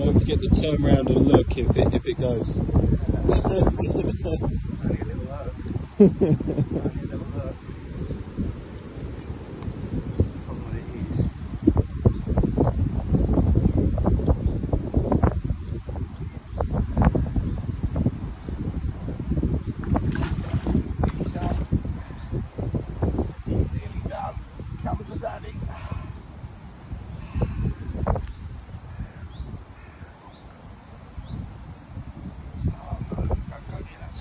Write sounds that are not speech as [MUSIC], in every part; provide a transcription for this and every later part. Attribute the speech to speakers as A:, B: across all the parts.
A: Don't forget to turn around and look if it, if it goes. [LAUGHS]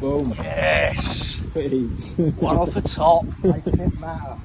A: Boom.
B: Yes. One off the top. Make it matter.